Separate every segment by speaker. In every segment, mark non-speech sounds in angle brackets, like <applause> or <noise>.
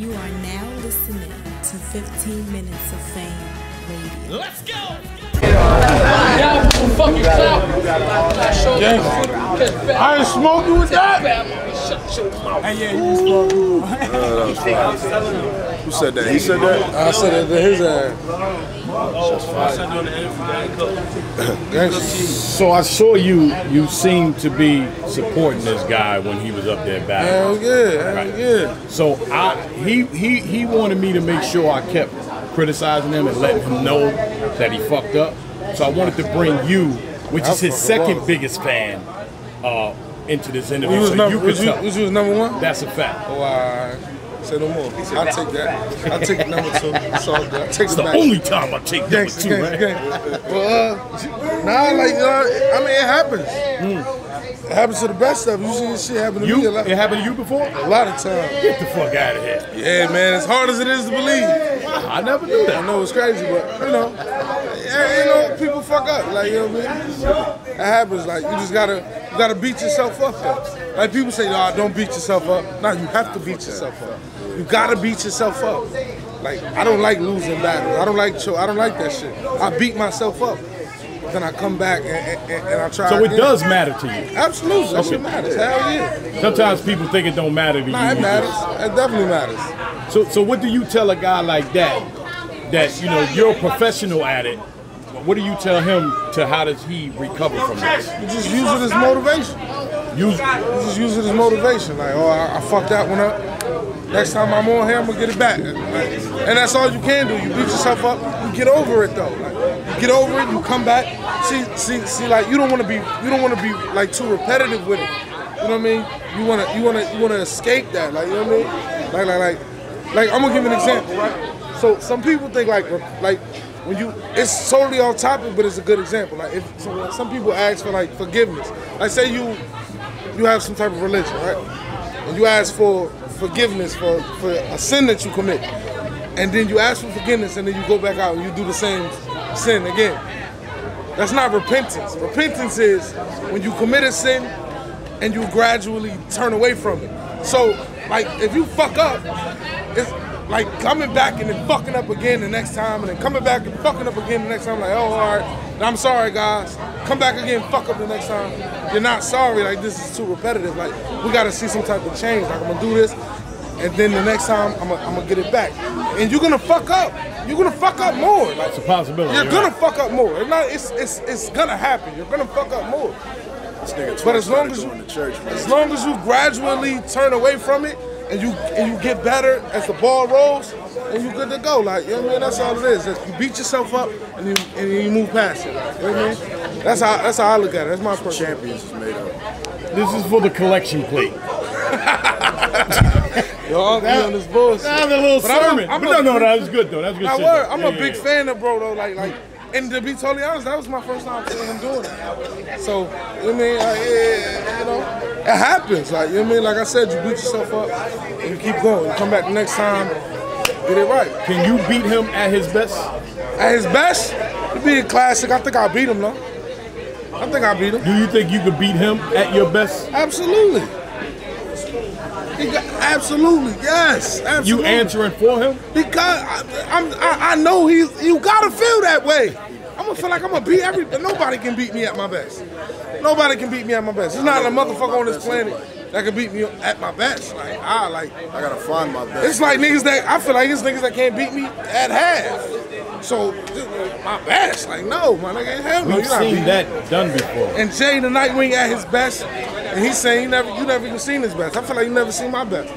Speaker 1: You are now listening to 15 Minutes of Fame Radio.
Speaker 2: Let's go!
Speaker 3: Y'all fucking clout.
Speaker 4: I ain't smoking with that.
Speaker 3: Shut your mouth.
Speaker 4: Hey, yeah, you smoking. <laughs>
Speaker 5: Who said that? He said that?
Speaker 4: I said it to his ass.
Speaker 6: So I saw you. You seemed to be supporting this guy when he was up there
Speaker 4: Hell
Speaker 6: battling.
Speaker 4: yeah, hell
Speaker 6: Right.
Speaker 4: yeah.
Speaker 6: So I he he he wanted me to make sure I kept criticizing him and letting him know that he fucked up. So I wanted to bring you, which is his second biggest fan, uh, into this interview,
Speaker 4: was
Speaker 6: so
Speaker 4: number,
Speaker 6: you could
Speaker 4: was you,
Speaker 6: tell.
Speaker 4: was you number one?
Speaker 6: That's a fact.
Speaker 4: Oh, all right. Say no more. I'll take that. I'll take number two. It's all good. I'll take
Speaker 6: It's
Speaker 4: it
Speaker 6: the
Speaker 4: back.
Speaker 6: only time I take number
Speaker 4: Gangsta,
Speaker 6: two,
Speaker 4: gangsta,
Speaker 6: right?
Speaker 4: gangsta. Well, uh, nah, like, you know, I mean, it happens. It happens to the best of us. You see this shit happen to me a
Speaker 6: You
Speaker 4: lot,
Speaker 6: it happened to you before?
Speaker 4: a lot of times.
Speaker 6: Get the fuck out of here!
Speaker 4: Yeah, man, as hard as it is to believe.
Speaker 6: I never knew that.
Speaker 4: I know it's crazy, but you know, yeah, you know, people fuck up. Like you know what I mean? It happens. Like you just gotta, you gotta beat yourself up. Though. Like people say, "Oh, don't beat yourself up." No, you have to beat yourself up. You gotta beat yourself up. Like I don't like losing battles. I don't like, cho- I don't like that shit. I beat myself up. Then I come back and, and, and- I try.
Speaker 6: So it
Speaker 4: again.
Speaker 6: does matter to you.
Speaker 4: Absolutely, that shit matters. Hell yeah.
Speaker 6: Sometimes people think it don't matter to you.
Speaker 4: It matters. It definitely matters.
Speaker 6: So, so what do you tell a guy like that? That you know you're a professional at it. What do you tell him to how does he recover from this?
Speaker 4: You just use it as motivation.
Speaker 6: Use
Speaker 4: just use it as motivation. Like, oh, I, I fucked that one up. Next time I'm on here, I'm gonna get it back. And that's all you can do. You beat yourself up. You get over it though. Like, you get over it. You come back. See, see, see. Like, you don't want to be. You don't want to be like too repetitive with it. You know what I mean? You wanna, you wanna, you wanna escape that. Like, you know what I mean? Like, like, like, like. I'm gonna give an example, right? So some people think like, like when you, it's totally off topic, but it's a good example. Like, if so some people ask for like forgiveness, like say you you have some type of religion, right? And you ask for forgiveness for, for a sin that you commit. And then you ask for forgiveness and then you go back out and you do the same sin again. That's not repentance. Repentance is when you commit a sin and you gradually turn away from it. So, like, if you fuck up, it's like coming back and then fucking up again the next time, and then coming back and fucking up again the next time. Like, oh, all right, I'm sorry, guys. Come back again, fuck up the next time. You're not sorry. Like, this is too repetitive. Like, we got to see some type of change. Like, I'm gonna do this, and then the next time I'm gonna, I'm gonna get it back. And you're gonna fuck up. You're gonna fuck up more. Like,
Speaker 6: it's a possibility.
Speaker 4: you're
Speaker 6: right?
Speaker 4: gonna fuck up more. It's not. It's it's it's gonna happen. You're gonna fuck up more.
Speaker 5: This nigga
Speaker 4: But as long as you,
Speaker 5: going to church, man.
Speaker 4: as long as you gradually turn away from it and you and you get better as the ball rolls, and you good to go. Like you know what I mean? That's all it is. Just you beat yourself up and you and you move past it. Like, you know what I mean? That's how that's how I look at it. That's my personal.
Speaker 5: Champions is made up.
Speaker 6: This is for the collection plate. <laughs>
Speaker 4: Yo, I'll be on this bullshit.
Speaker 6: That's a little
Speaker 4: But I'm a-
Speaker 6: sermon.
Speaker 4: I'm
Speaker 6: but
Speaker 4: a
Speaker 6: no, no,
Speaker 4: big-
Speaker 6: that was good though. That's good
Speaker 4: Now,
Speaker 6: shit.
Speaker 4: word. I'm
Speaker 6: Yeah,
Speaker 4: a big
Speaker 6: yeah.
Speaker 4: fan of bro though. Like like. And to be totally honest, that was my first time seeing him doing it. So, you know what I mean? Like, yeah, you know, it happens. Like, you know what I mean? Like I said, you beat yourself up and you keep going. You come back the next time, get it right.
Speaker 6: Can you beat him at his best?
Speaker 4: At his best, it'd be a classic. I think I beat him though. I think I beat him.
Speaker 6: Do you think you could beat him at your best?
Speaker 4: Absolutely. Got, absolutely, yes. Absolutely.
Speaker 6: You answering for him?
Speaker 4: Because I, I'm, I, I know he's. You gotta feel that way. I'm gonna feel like I'm gonna beat every. Nobody can beat me at my best. Nobody can beat me at my best. There's not a motherfucker on this planet that can beat me at my best. Like I like.
Speaker 5: I gotta find my best.
Speaker 4: It's like niggas that I feel like it's niggas that can't beat me at half. So my best, like no, my nigga, hell no,
Speaker 6: We've seen
Speaker 4: beating
Speaker 6: that done before.
Speaker 4: and Jey the Nite Wing at his best, and he's saying he never, you never even seen his best. I feel like you never seen my best.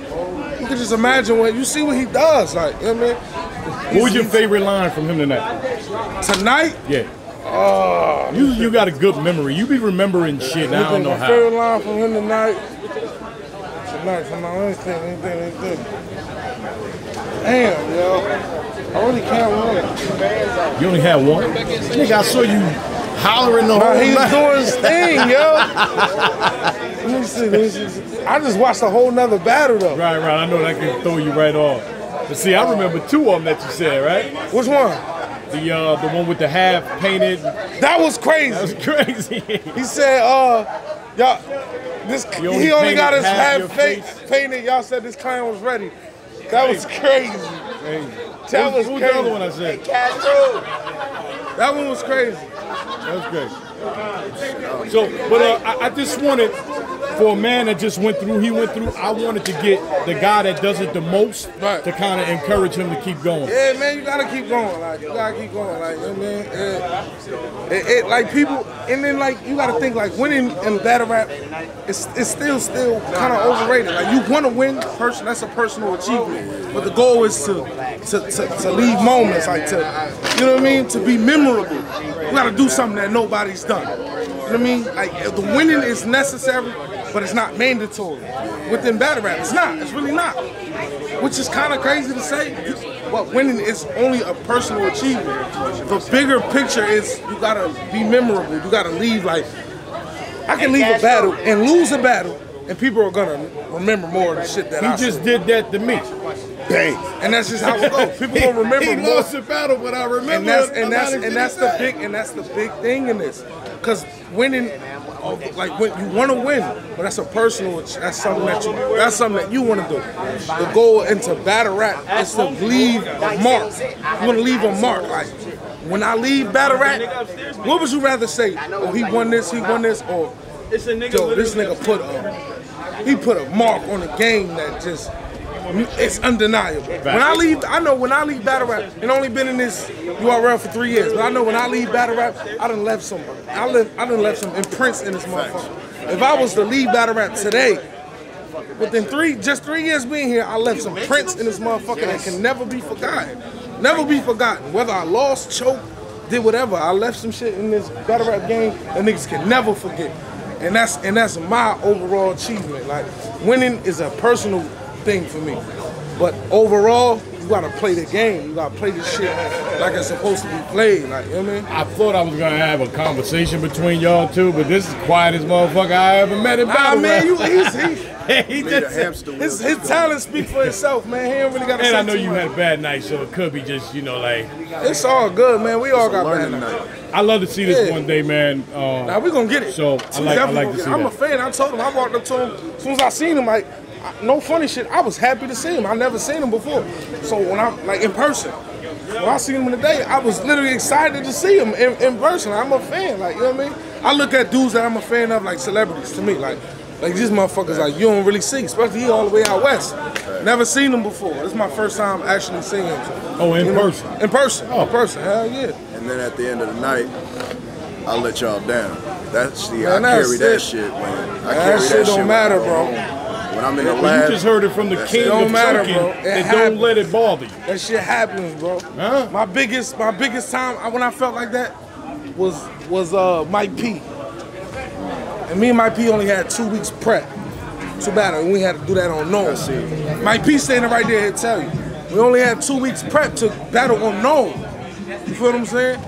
Speaker 4: You can just imagine what you see what he does, like you know what I mean.
Speaker 6: What was your favorite line from him tonight?
Speaker 4: tonight?
Speaker 6: Yeah. Ah, you you got a good memory. You be remembering shit. and I don't know
Speaker 4: my
Speaker 6: how.
Speaker 4: favorite line from him tonight. Tonight, from my anything, anything, anything. Damn, yo. I really can't remember.
Speaker 6: You only had one. Nigga, I saw you hollering the whole
Speaker 4: he's
Speaker 6: night.
Speaker 4: doing his thing, yo. <laughs> let me see, let me see. I just watched a whole nother battle though.
Speaker 6: Right, right. I know that can throw you right off. But see, I remember two of them that you said, right?
Speaker 4: Which one?
Speaker 6: The uh, the one with the half painted.
Speaker 4: That was crazy.
Speaker 6: That was crazy. <laughs>
Speaker 4: He said, uh, y'all, this
Speaker 6: You only
Speaker 4: he only got his
Speaker 6: half
Speaker 4: half painted. Y'all said this clown was ready. That was crazy. That
Speaker 6: What
Speaker 4: was
Speaker 6: was the other one I said?
Speaker 4: That one was crazy.
Speaker 6: That was great. So, but uh, I, I just wanted, for a man that just went through, he went through, I wanted to get the guy that does it the most
Speaker 4: Right.
Speaker 6: to kind of encourage him to keep going.
Speaker 4: Yeah, man, you gotta keep going. Like you gotta keep going. Like you know what I mean, it, it, it- like people, and then like you gotta think like winning in battle rap, it's it's still still kind of overrated. Like you want to win, person, that's a personal achievement. But the goal is to to, to to leave moments, like to you know what I mean, to be memorable. You gotta do something that nobody's done. You know what I mean? Like the winning is necessary, but it's not mandatory. Within battle rap, it's not. It's really not which is kind of crazy to say. But winning is only a personal achievement. The bigger picture is you gotta be memorable. You gotta leave like I can leave a battle and lose a battle, and people are gonna remember more of the shit that I
Speaker 6: He just
Speaker 4: said.
Speaker 6: did that to me.
Speaker 4: Bang. And that's just how it goes. <laughs> People gonna remember
Speaker 6: he
Speaker 4: more.
Speaker 6: lost the battle, but I remember.
Speaker 4: And that's and that's and that's the big and that's the big thing in this, because winning, like when you want to win, but that's a personal. That's something that you. That's something that you want to do. The goal into battle rap is to leave a mark. You want to leave a mark. Like when I leave battle rap, what would you rather say? Oh, he won this. He won this. Or yo, this nigga put a he put a mark on the game that just. It's undeniable. When I leave, I know when I leave battle rap, and only been in this URL for three years, but I know when I leave battle rap, I done left some, I left, I done left some imprints in this motherfucker. If I was to leave battle rap today, within three, just three years being here, I left some prints in this motherfucker that can never be forgotten. Never be forgotten. Whether I lost, choked, did whatever, I left some shit in this battle rap game that niggas can never forget. And that's and that's my overall achievement. Like winning is a personal thing for me. But overall, you gotta play the game. You gotta play the shit like it's supposed to be played. Like, you know what I mean?
Speaker 6: I thought I was gonna have a conversation between y'all two, but this is the quietest motherfucker I ever met in battle
Speaker 4: man, you
Speaker 6: rap.
Speaker 4: he's, <laughs> he,
Speaker 6: he
Speaker 5: Made a
Speaker 6: just,
Speaker 5: hamster wheel.
Speaker 4: his, his talent speaks for itself, man. He ain't really gotta
Speaker 6: and I know you
Speaker 4: much.
Speaker 6: had a bad night, so it could be just you know like
Speaker 4: It's all good, man. We all got bad
Speaker 5: Learning
Speaker 4: nights.
Speaker 5: night.
Speaker 6: I love to see this
Speaker 4: Yeah.
Speaker 6: one day, man. Um,
Speaker 4: Now we gonna get it.
Speaker 6: So, I
Speaker 4: We
Speaker 6: like- I
Speaker 4: definitely
Speaker 6: like
Speaker 4: gonna
Speaker 6: to
Speaker 4: get
Speaker 6: see
Speaker 4: it. I'm
Speaker 6: that.
Speaker 4: a fan. I told him. I walked up to him as soon as I seen him. Like, I- no funny shit. I was happy to see him. I never seen him before. So when I'm like in person, when I seen him in the day, I was literally excited to see him in, in person. I'm a fan. Like you know what I mean? I look at dudes that I'm a fan of like celebrities to me. Like. Like these motherfuckers, like you don't really see, especially he all the way out west. Never seen him before. This is my first time actually seeing him.
Speaker 6: Oh, in
Speaker 4: You know,
Speaker 6: person?
Speaker 4: In person.
Speaker 6: Oh.
Speaker 4: In person. Hell yeah.
Speaker 5: And then at the end of the night, I let y'all down. That's the I
Speaker 4: Man, that's
Speaker 5: carry that
Speaker 4: it.
Speaker 5: shit when I
Speaker 4: That
Speaker 5: carry
Speaker 4: shit don't
Speaker 5: shit
Speaker 4: matter,
Speaker 5: when
Speaker 4: bro.
Speaker 5: When I'm in the
Speaker 6: Well,
Speaker 5: lab,
Speaker 6: you just heard it from the king
Speaker 5: it.
Speaker 6: of
Speaker 4: Don't matter,
Speaker 6: choking,
Speaker 4: bro. It
Speaker 6: and
Speaker 4: happens.
Speaker 6: don't let it bother you.
Speaker 4: That shit happens, bro.
Speaker 6: Huh?
Speaker 4: My biggest, my biggest time when I felt like that was was uh Mike P. And me and my P only had two weeks prep to battle, and we had to do that on NOME. My P standing right there, he'll tell you. We only had two weeks prep to battle on NOME. You feel what I'm saying?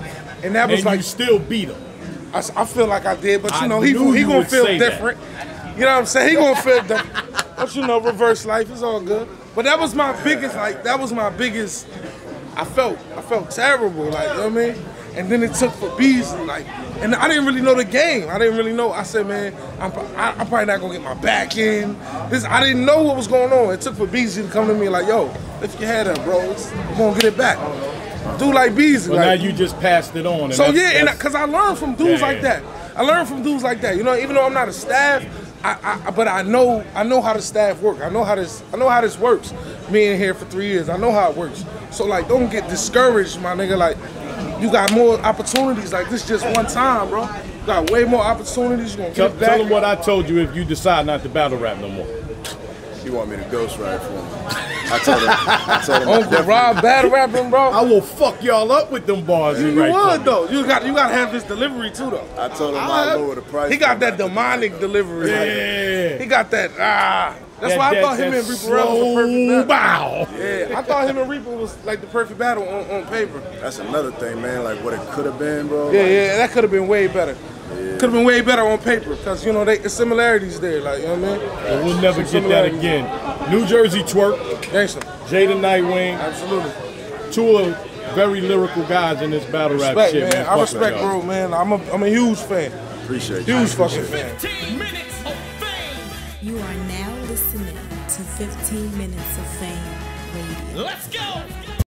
Speaker 4: And that was
Speaker 6: And
Speaker 4: like
Speaker 6: you still beat him.
Speaker 4: I feel like I did, but you
Speaker 6: I
Speaker 4: know, he he gonna feel
Speaker 6: say that.
Speaker 4: different. You know what I'm saying? He gonna feel different. But you know, reverse life is all good. But that was my biggest, like that was my biggest. I felt I felt terrible, like you know what I mean. And then it took for Beasley, like, and I didn't really know the game. I didn't really know. I said, man, I'm, I, I'm probably not gonna get my back in. This I didn't know what was going on. It took for Beasley to come to me like, yo, lift your head up, bro. We're gonna get it back. Do like Beasley.
Speaker 6: But
Speaker 4: like,
Speaker 6: now you just passed it on.
Speaker 4: So
Speaker 6: that's-
Speaker 4: yeah, and because I learned from dudes
Speaker 6: Yeah,
Speaker 4: like that. I learned from dudes like that. You know, even though I'm not a staff, I, I but I know I know how the staff work. I know how this I know how this works. Being here for three years, I know how it works. So like, don't get discouraged, my nigga. Like, you got more opportunities. Like this just one time, bro. You got way more opportunities. You gonna
Speaker 6: Tell,
Speaker 4: get back.
Speaker 6: tell them what I told you if you decide not to battle rap no more.
Speaker 5: You want me to ghost ride for him? I told him. I told him. <laughs>
Speaker 4: Uncle Rob battle rapping, bro.
Speaker 6: I will fuck y'all up with them bars.
Speaker 4: you
Speaker 6: he right
Speaker 4: would
Speaker 6: for.
Speaker 4: though. You got you got to have this delivery too though.
Speaker 5: I told him
Speaker 4: I-
Speaker 5: I lower the price.
Speaker 4: He got that demonic delivery. like,
Speaker 6: Yeah.
Speaker 4: He got that ah. That's
Speaker 6: That-
Speaker 4: why I
Speaker 6: that-
Speaker 4: thought him and Reaper Rebel was the perfect battle.
Speaker 6: bow.
Speaker 4: Yeah, I thought him and Reaper was like the perfect battle on, on paper.
Speaker 5: That's another thing, man. Like what it could have been, bro.
Speaker 4: Yeah,
Speaker 5: Like,
Speaker 4: yeah, that could have been way better. Could have been way better on paper because you know they the similarities there. Like you know what I mean?
Speaker 6: And we'll never get that again. Nu Jerzey Twork,
Speaker 4: Gangsta,
Speaker 6: Jada Nightwing,
Speaker 4: absolutely.
Speaker 6: two of very lyrical guys in this battle rap
Speaker 4: Respect,
Speaker 6: shit,
Speaker 4: man.
Speaker 6: man.
Speaker 4: I respect, bro, man. I'm a I'm a huge fan.
Speaker 5: Appreciate you.
Speaker 4: Huge fucking fan.
Speaker 1: 15 Minutes of Fame Radio.
Speaker 6: Let's go!